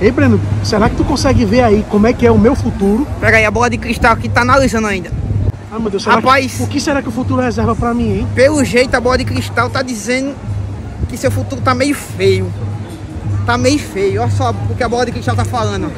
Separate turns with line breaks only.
Ei, Breno, será que tu consegue ver aí como é que é o meu futuro?
Pega aí, a bola de cristal aqui tá analisando ainda.
Ah, meu Deus,
Rapaz.
que, o que será que o futuro reserva pra mim, hein?
Pelo jeito, a bola de cristal tá dizendo que seu futuro tá meio feio. Tá meio feio. Olha só o que a bola de cristal tá falando.